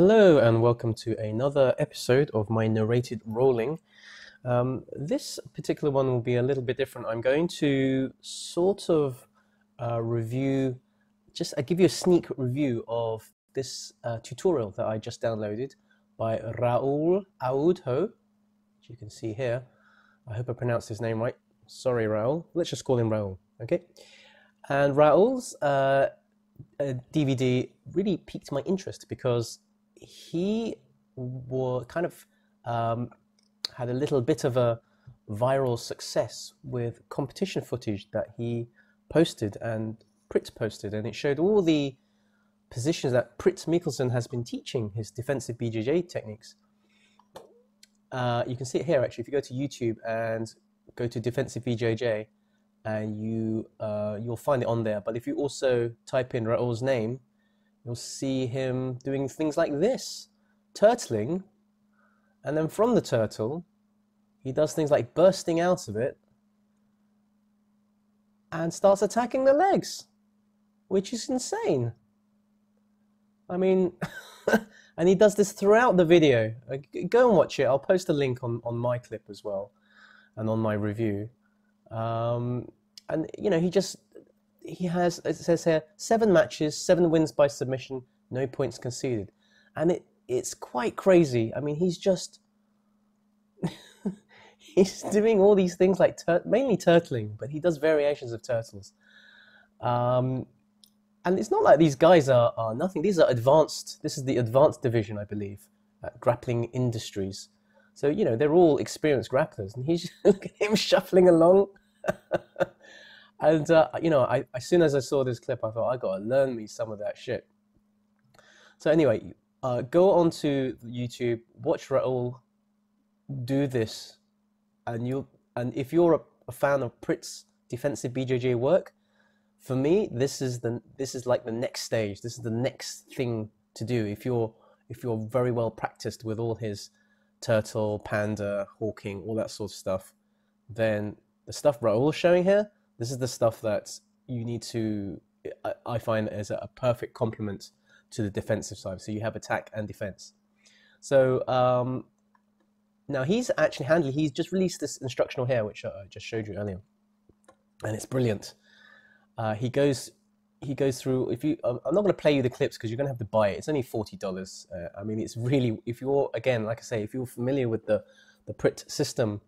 Hello, and welcome to another episode of my narrated rolling. Um, this particular one will be a little bit different. I'm going to sort of uh, review, just I give you a sneak review of this uh, tutorial that I just downloaded by Raoul Audhoe, which you can see here. I hope I pronounced his name right. Sorry, Raoul. Let's just call him Raoul, okay? And Raoul's uh, DVD really piqued my interest because he were kind of um, had a little bit of a viral success with competition footage that he posted and Priit's posted, and it showed all the positions that Priit Mihkelson has been teaching his defensive BJJ techniques. Uh, you can see it here actually. If you go to YouTube and go to defensive BJJ, and you uh, you'll find it on there. But if you also type in Raoul's name, you'll see him doing things like this, turtling, and then from the turtle, he does things like bursting out of it and starts attacking the legs, which is insane. I mean, and he does this throughout the video. Uh, go and watch it. I'll post a link on, on my clip as well and on my review. Um, and, you know, he just, he has, it says here, seven matches, seven wins by submission, no points conceded. And it, it's quite crazy. I mean, he's just, he's doing all these things like, tur- mainly turtling, but he does variations of turtles. Um, and it's not like these guys are, are nothing. These are advanced. This is the advanced division, I believe, at Grappling Industries. So you know they're all experienced grapplers, and he's look at him shuffling along. and uh, you know, I, as soon as I saw this clip, I thought I gotta learn me some of that shit. So anyway, uh, go onto YouTube, watch Raoul do this, and you and if you're a, a fan of Priit's defensive BJJ work, for me, this is the this is like the next stage. This is the next thing to do if you're if you're very well practiced with all his turtle, panda, hawking, all that sort of stuff. Then the stuff Raoul's showing here, this is the stuff that you need to. I, find as a, perfect complement to the defensive side. So you have attack and defense. So um, now he's actually handy. He's just released this instructional here, which I just showed you earlier, and it's brilliant. Uh, he goes he goes through. If you, I'm not going to play you the clips because you're going to have to buy it. It's only forty dollars. Uh, I mean, it's really if you're again, like I say, if you're familiar with the the Priit system,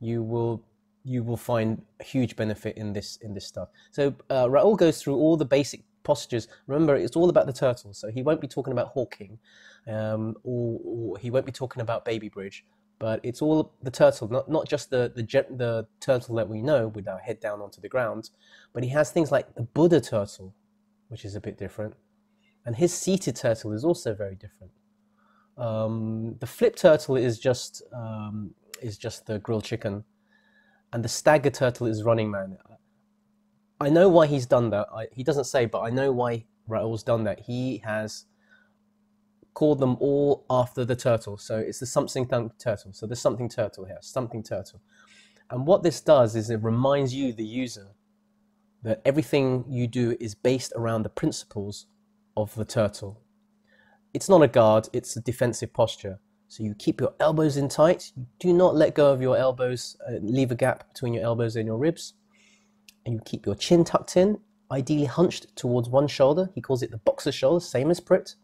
you will you will find huge benefit in this in this stuff. So uh, Raoul goes through all the basic postures. Remember, it's all about the turtle, so he won't be talking about hawking, um, or, or, he won't be talking about baby bridge but it's all the turtle, not, not just the, the, the turtle that we know with our head down onto the ground, but he has things like the Buddha turtle, which is a bit different. And his seated turtle is also very different. Um, the flip turtle is just, um, is just the grilled chicken. And the stagger turtle is running man. I know why he's done that. I, he doesn't say, but I know why Raoul's done that. He has called them all after the turtle. So it's the something turtle. So there's something turtle here, something turtle. And what this does is it reminds you, the user, that everything you do is based around the principles of the turtle. It's not a guard, it's a defensive posture. So you keep your elbows in tight, do not let go of your elbows, uh, leave a gap between your elbows and your ribs. And you keep your chin tucked in, ideally hunched towards one shoulder. He calls it the boxer shoulder, same as Priit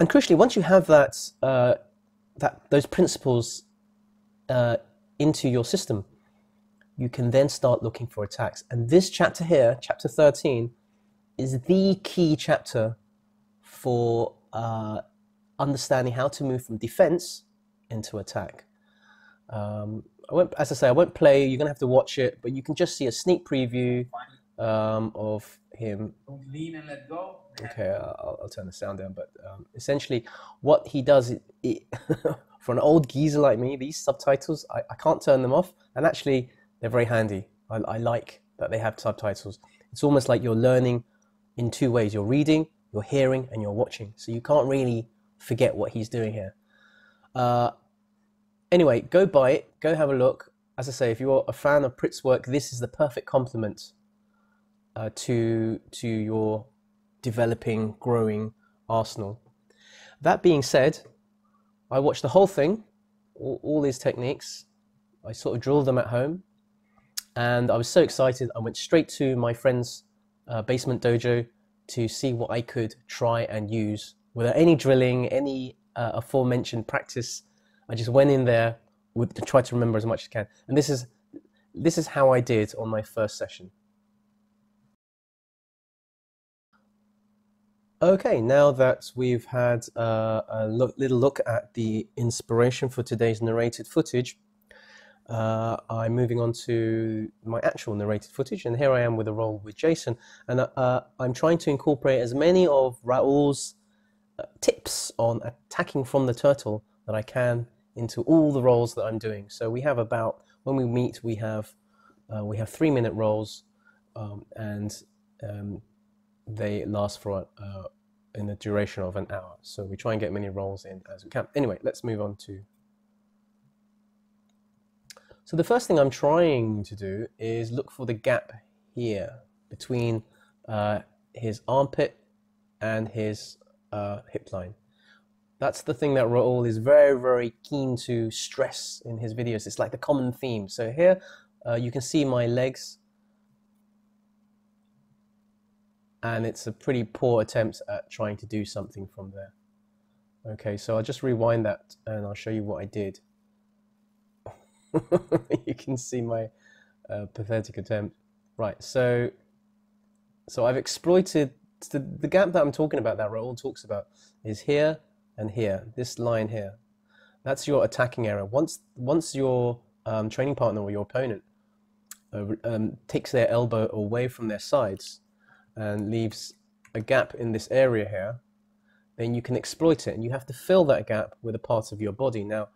and crucially, once you have that, uh, that those principles uh, into your system, you can then start looking for attacks. And this chapter here, chapter 13, is the key chapter for uh, understanding how to move from defense into attack. Um, I won't, as I say, I won't play. You're gonna have to watch it, but you can just see a sneak preview um, of him. Lean and let go. Okay, I'll, I'll turn the sound down. But um, essentially, what he does, it, it for an old geezer like me, these subtitles, I, I can't turn them off. And actually, they're very handy. I, I like that they have subtitles. It's almost like you're learning in two ways you're reading, you're hearing, and you're watching. So you can't really forget what he's doing here. Uh, anyway, go buy it, go have a look. As I say, if you're a fan of Priit's work, this is the perfect complement uh, to to your developing, growing arsenal. That being said, I watched the whole thing, all, all these techniques. I sort of drilled them at home, and I was so excited. I went straight to my friend's uh, basement dojo to see what I could try and use without any drilling, any uh, aforementioned practice. I just went in there with to try to remember as much as I can. And this is this is how I did on my first session. Okay, now that we've had uh, a look, little look at the inspiration for today's narrated footage, uh, I'm moving on to my actual narrated footage, and here I am with a roll with Jason, and uh, I'm trying to incorporate as many of Raoul's uh, tips on attacking from the turtle that I can into all the rolls that I'm doing. So we have about when we meet, we have uh, we have three minute rolls, um, and um, they last for uh, in the duration of an hour. So we try and get many rolls in as we can. Anyway, let's move on to. So the first thing I'm trying to do is look for the gap here between uh, his armpit and his uh, hip line. That's the thing that Raoul is very, very keen to stress in his videos. It's like the common theme. So here uh, you can see my legs and it's a pretty poor attempt at trying to do something from there. Okay, so I'll just rewind that and I'll show you what I did. you can see my uh, pathetic attempt. Right, so so I've exploited the, the gap that I'm talking about that Raoul talks about is here and here, this line here. That's your attacking area. Once once your um, training partner or your opponent uh, um, takes their elbow away from their sides, and leaves a gap in this area here, then you can exploit it and you have to fill that gap with a part of your body. Now,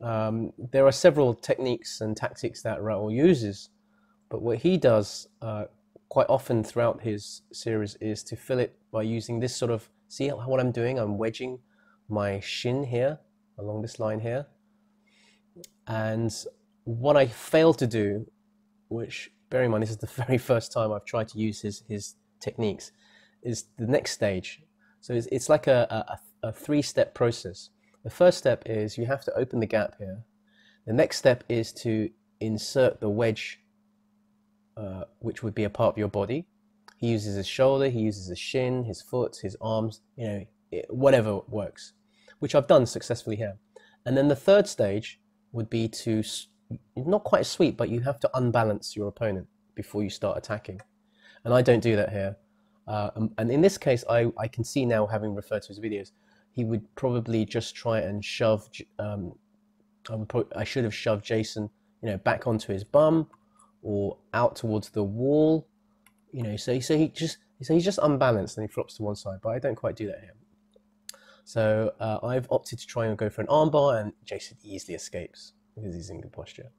um, there are several techniques and tactics that Raoul uses, but what he does uh, quite often throughout his series is to fill it by using this sort of, see what I'm doing? I'm wedging my shin here along this line here. And what I fail to do, which bear in mind this is the very first time I've tried to use his, his techniques is the next stage. So it's, it's like a, a, a three-step process. The first step is you have to open the gap here. The next step is to insert the wedge, uh, which would be a part of your body. He uses his shoulder, he uses his shin, his foot, his arms, you know, whatever works, which I've done successfully here. And then the third stage would be to, not quite sweep, but you have to unbalance your opponent before you start attacking and I don't do that here. Uh, um, and in this case, I, I can see now, having referred to his videos, he would probably just try and shove. Um, I, pro- I should have shoved Jason, you know, back onto his bum or out towards the wall. You know, so so he just so he's just unbalanced and he flops to one side. But I don't quite do that here. So uh, I've opted to try and go for an armbar, and Jason easily escapes because he's in good posture.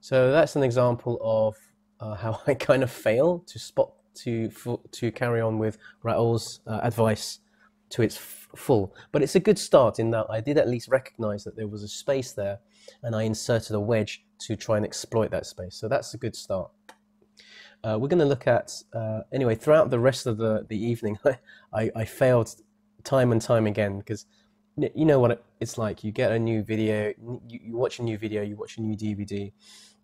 So that's an example of uh, how I kind of fail to spot to to carry on with Raoul's uh, advice to its full. But it's a good start in that I did at least recognize that there was a space there, and I inserted a wedge to try and exploit that space. So that's a good start. Uh, we're going to look at uh, anyway throughout the rest of the the evening. I, I failed time and time again because you know what it's like. You get a new video, you, you watch a new video, you watch a new DVD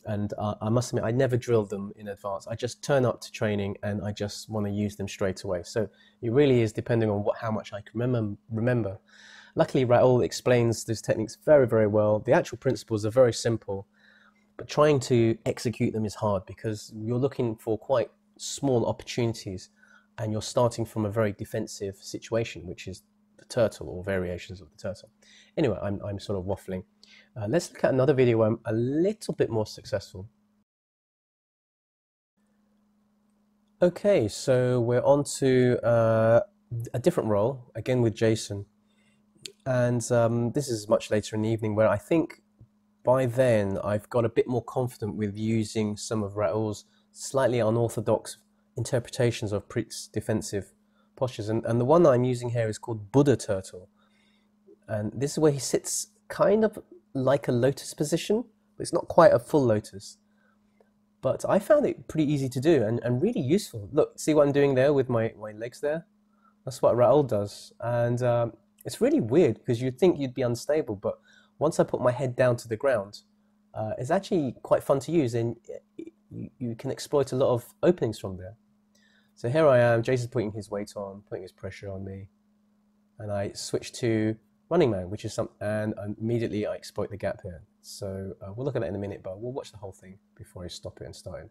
and uh, I must admit, I never drill them in advance. I just turn up to training and I just want to use them straight away. So it really is depending on what how much I can remember. remember. Luckily, Raoul explains these techniques very, very well. The actual principles are very simple, but trying to execute them is hard because you're looking for quite small opportunities and you're starting from a very defensive situation, which is the turtle or variations of the turtle. Anyway, I'm, I'm sort of waffling. Uh, let's look at another video where I'm a little bit more successful. Okay, so we're on to uh, a different roll, again with Jason. And um, this is much later in the evening where I think by then I've got a bit more confident with using some of Raoul's slightly unorthodox interpretations of Priit's defensive postures. And, and the one I'm using here is called Buddha Turtle. And this is where he sits kind of like a lotus position, but it's not quite a full lotus. But I found it pretty easy to do and, and really useful. Look, see what I'm doing there with my, my legs there? That's what Raoul does. And um, it's really weird because you'd think you'd be unstable, but once I put my head down to the ground, uh, it's actually quite fun to use and you, you can exploit a lot of openings from there. So here I am, Jason's putting his weight on, putting his pressure on me, and I switch to Running Man, which is some, and immediately I exploit the gap here. So uh, we'll look at that in a minute, but we'll watch the whole thing before I stop it and start it.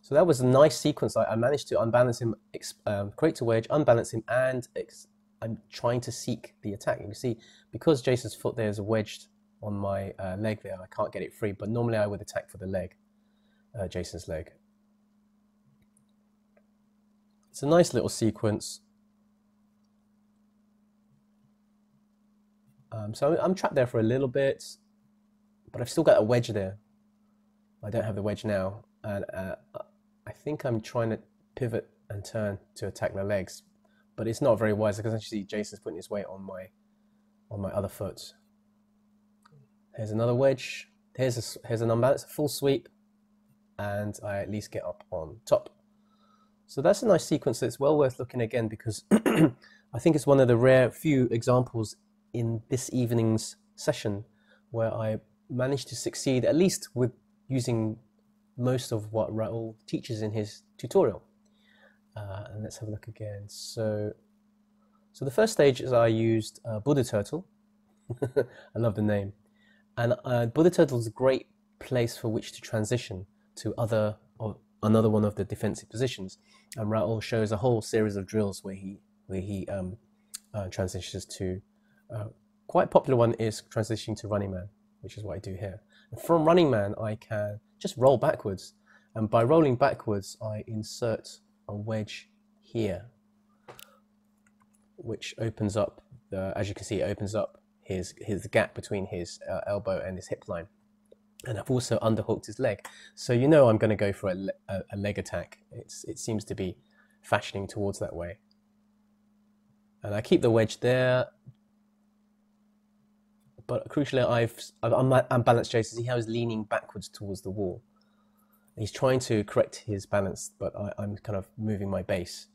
So that was a nice sequence. I, I managed to unbalance him, um, create a wedge, unbalance him, and I'm trying to seek the attack. You can see, because Jason's foot there is wedged on my uh, leg there, I can't get it free, but normally I would attack for the leg, uh, Jason's leg. It's a nice little sequence. Um, so I'm trapped there for a little bit, but I've still got a wedge there. I don't have the wedge now, and uh, I think I'm trying to pivot and turn to attack the legs, but it's not very wise because actually Jason's putting his weight on my on my other foot. Here's another wedge. Here's a, here's an unbalanced full sweep, and I at least get up on top. So that's a nice sequence that's well worth looking again because I think it's one of the rare few examples in this evening's session where I managed to succeed at least with using most of what Raoul teaches in his tutorial. Uh, and let's have a look again. So, so the first stage is I used uh, Buddha Turtle. I love the name. And uh, Buddha Turtle is a great place for which to transition to other or another one of the defensive positions. And Raoul shows a whole series of drills where he where he um, uh, transitions to. Uh, quite popular one is transitioning to Running Man, which is what I do here. And from Running Man, I can just roll backwards. And by rolling backwards, I insert a wedge here, which opens up, the, as you can see, it opens up his, his gap between his uh, elbow and his hip line. And I've also underhooked his leg. So you know I'm going to go for a, a, leg attack. It's, it seems to be fashioning towards that way. And I keep the wedge there, but crucially, I've, I've unbalanced Jason. See how he's leaning backwards towards the wall. He's trying to correct his balance, but I, am kind of moving my base.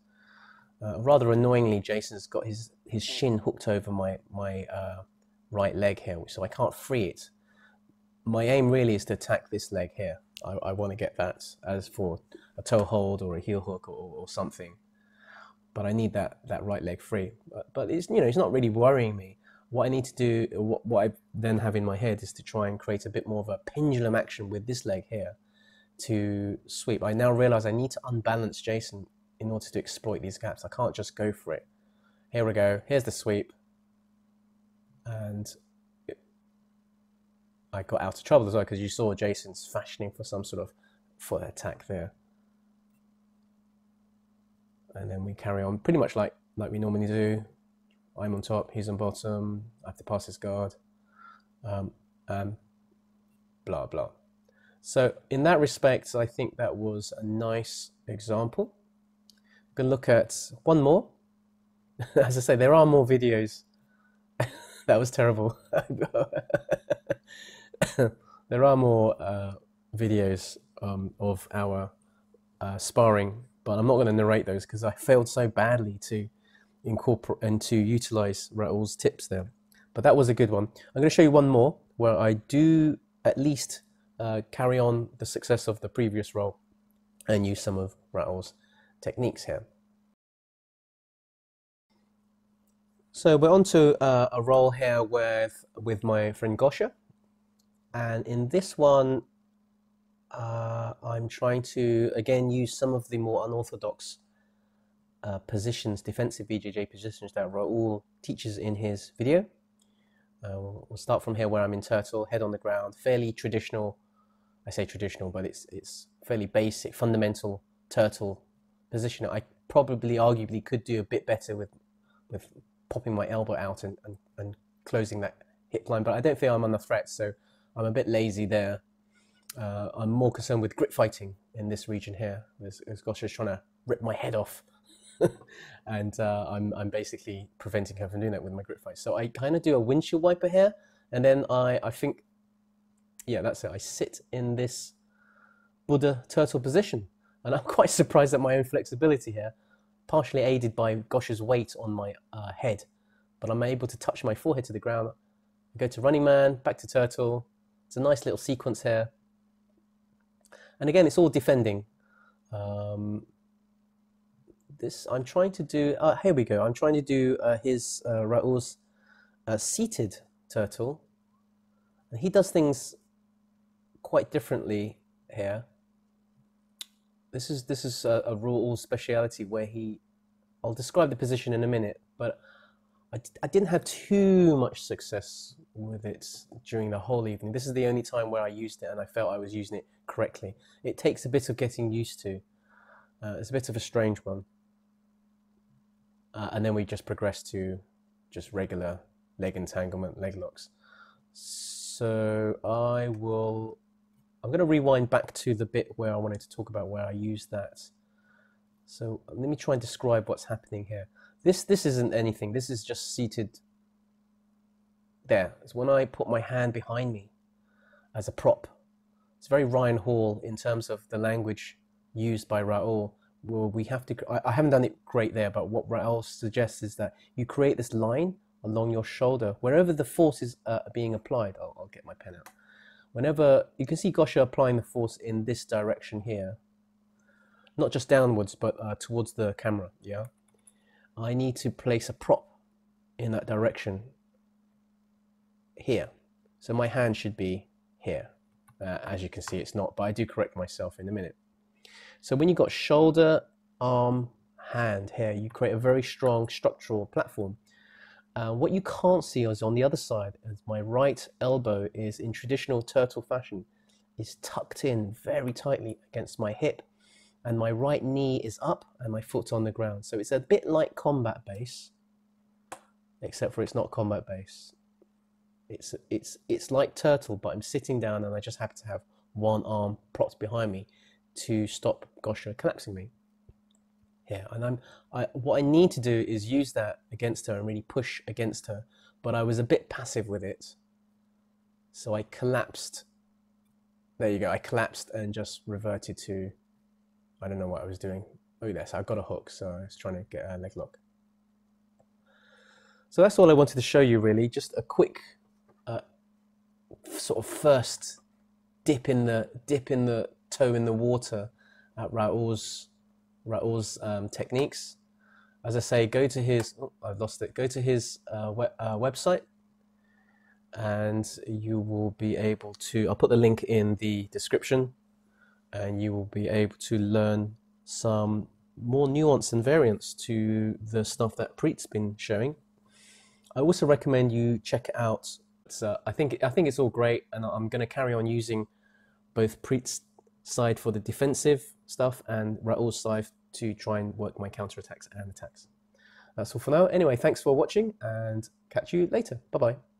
Uh, rather annoyingly, Jason's got his, his shin hooked over my, my uh, right leg here, so I can't free it. My aim really is to attack this leg here. I, I want to get that as for a toe hold or a heel hook or, or something. But I need that, that right leg free. But, but it's, you know, it's not really worrying me what I need to do, what, what I then have in my head is to try and create a bit more of a pendulum action with this leg here to sweep. I now realize I need to unbalance Jason in order to exploit these gaps. I can't just go for it. Here we go. Here's the sweep. And I got out of trouble as well because you saw Jason's fashioning for some sort of foot attack there. And then we carry on pretty much like, like we normally do. I'm on top, he's on bottom, I have to pass his guard, um, and blah, blah. So in that respect, I think that was a nice example. We can look at one more. As I say, there are more videos. that was terrible. there are more uh, videos um, of our uh, sparring, but I'm not going to narrate those because I failed so badly to incorporate and to utilize Raoul's tips there. But that was a good one. I'm going to show you one more where I do at least uh, carry on the success of the previous roll and use some of Raoul's techniques here. So we're on to uh, a roll here with, with my friend Gosha. And in this one, uh, I'm trying to, again, use some of the more unorthodox uh, positions, defensive BJJ positions that Raoul teaches in his video. Uh, we'll, start from here where I'm in turtle, head on the ground, fairly traditional. I say traditional, but it's it's fairly basic, fundamental turtle position. I probably, arguably, could do a bit better with with popping my elbow out and, and, and closing that hip line, but I don't feel I'm on the threat, so I'm a bit lazy there. Uh, I'm more concerned with grip fighting in this region here, as Gosha is trying to rip my head off and uh, I'm, I'm basically preventing her from doing that with my grip fight. So I kind of do a windshield wiper here, and then I, I think, yeah, that's it. I sit in this Buddha turtle position, and I'm quite surprised at my own flexibility here. partially aided by Gosha's weight on my uh, head, but I'm able to touch my forehead to the ground. I go to Running Man, back to Turtle. It's a nice little sequence here. And again, it's all defending. Um, this I'm trying to do. Uh, here we go. I'm trying to do uh, his uh, Raoul's uh, seated turtle, and he does things quite differently here. This is this is a, a Raoul speciality where he. I'll describe the position in a minute, but I, I didn't have too much success with it during the whole evening. This is the only time where I used it and I felt I was using it correctly. It takes a bit of getting used to. Uh, it's a bit of a strange one. Uh, and then we just progress to just regular leg entanglement, leg locks. So I will, I'm going to rewind back to the bit where I wanted to talk about where I used that. So let me try and describe what's happening here. This, this isn't anything. This is just seated there. It's when I put my hand behind me as a prop. It's very Ryan Hall in terms of the language used by Raoul. Well, we have to, I, I haven't done it great there, but what Raoul suggests is that you create this line along your shoulder, wherever the force is uh, being applied. I'll, I'll get my pen out. Whenever, you can see Gosha applying the force in this direction here, not just downwards, but uh, towards the camera, yeah? I need to place a prop in that direction here. So my hand should be here. Uh, as you can see, it's not, but I do correct myself in a minute. So when you've got shoulder, arm, hand here, you create a very strong structural platform. Uh, what you can't see is on the other side, as my right elbow is in traditional turtle fashion, is tucked in very tightly against my hip and my right knee is up and my foot's on the ground. So it's a bit like combat base, except for it's not combat base. It's, it's, it's like turtle, but I'm sitting down and I just happen to have one arm propped behind me to stop Gosha collapsing me. Here, and I'm, I, what I need to do is use that against her and really push against her, but I was a bit passive with it. So I collapsed. There you go. I collapsed and just reverted to I don't know what I was doing. Oh yes, I got a hook, so I was trying to get a leg lock. So that's all I wanted to show you really, just a quick uh, sort of first dip in the dip in the toe in the water at Raoul's Raoul's um, techniques. As I say, go to his. Oh, I've lost it. Go to his uh, web, uh, website, and you will be able to. I'll put the link in the description and you will be able to learn some more nuance and variance to the stuff that Priit's been showing. I also recommend you check it out. Uh, I think I think it's all great, and I'm going to carry on using both Priit's side for the defensive stuff and Raoul's side to try and work my counter attacks and attacks. That's all for now. Anyway, thanks for watching, and catch you later. Bye bye.